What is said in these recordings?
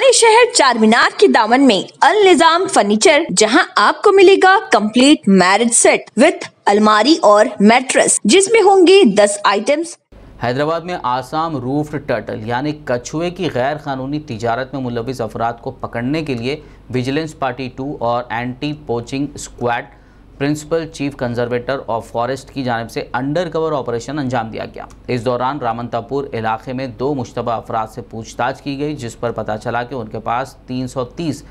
पुराने शहर चार मीनार के दामन में अल निज़ाम फर्नीचर, जहाँ आपको मिलेगा कंप्लीट मैरिज सेट विथ अलमारी और मैट्रेस जिसमें होंगे 10 आइटम्स हैदराबाद में आसाम रूफ्ड टर्टल यानी कछुए की गैर कानूनी तजारत में मुलविस अफराद को पकड़ने के लिए विजिलेंस पार्टी टू और anti poaching squad principal chief conservator of forest की जानब से अंडर कवर ऑपरेशन अंजाम दिया गया। इस दौरान रामंतापुर इलाके में दो मुशतबा अफराद से पूछताछ की गई, जिस पर पता चला कि उनके पास 330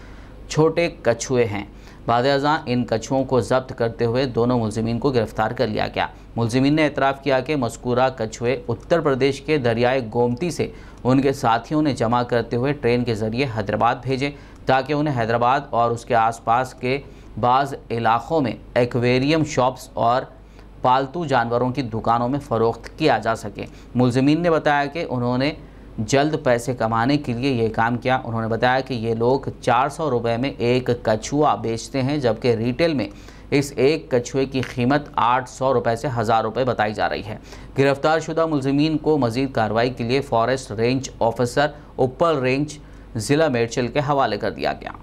छोटे कछुए हैं। बाद इन कछुओं को जब्त करते हुए दोनों मुलजिमीन को गिरफ़्तार कर लिया गया। मुलजिमीन ने एतराफ़ किया कि मस्कूरा कछुए उत्तर प्रदेश के दरियाए गोमती से उनके साथियों ने जमा करते हुए ट्रेन के ज़रिए हैदराबाद भेजे, ताकि उन्हें हैदराबाद और उसके आसपास के बाज़ इलाक़ों में एक्वेरियम शॉप्स और पालतू जानवरों की दुकानों में फ़रोख्त किया जा सके। मुलजमीन ने बताया कि उन्होंने जल्द पैसे कमाने के लिए ये काम किया। उन्होंने बताया कि ये लोग चार सौ रुपये में एक कछुआ बेचते हैं, जबकि रिटेल में इस एक कछुए की कीमत आठ सौ रुपये से हज़ार रुपये बताई जा रही है। गिरफ़्तार शुदा मुलजमीन को मजीद कार्रवाई के लिए forest range officer Uppal range ज़िला मेरचल के हवाले कर दिया गया।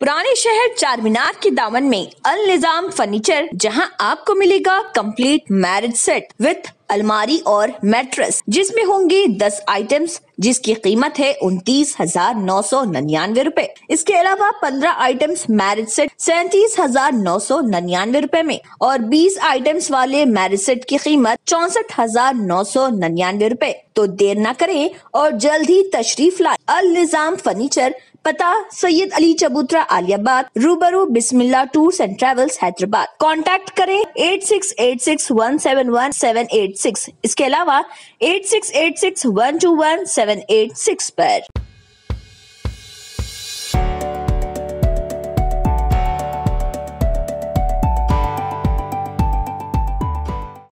पुराने शहर चार मीनार के दामन में अल निज़ाम फर्नीचर, जहाँ आपको मिलेगा कंप्लीट मैरिज सेट विथ अलमारी और मैट्रेस जिसमें होंगे दस आइटम्स जिसकी कीमत है उनतीस हज़ार नौ सौ निन्यानवे रूपए। इसके अलावा पंद्रह आइटम्स मैरिज सेट सैतीस हज़ार नौ सौ निन्यानवे रूपए में, और बीस आइटम्स वाले मैरिज सेट की कीमत चौसठ हज़ार नौ सौ निन्यानवे रूपए। तो देर न करें और जल्द ही तशरीफ़ लाए। अल निज़ाम फर्नीचर पता, सैयद अली चबूतरा आलियाबाद, रूबरू Bismillah tours and travels Hyderabad. Contact करें eight six eight six one seven one seven eight six. इसके अलावा eight six eight six one two one seven eight six पर।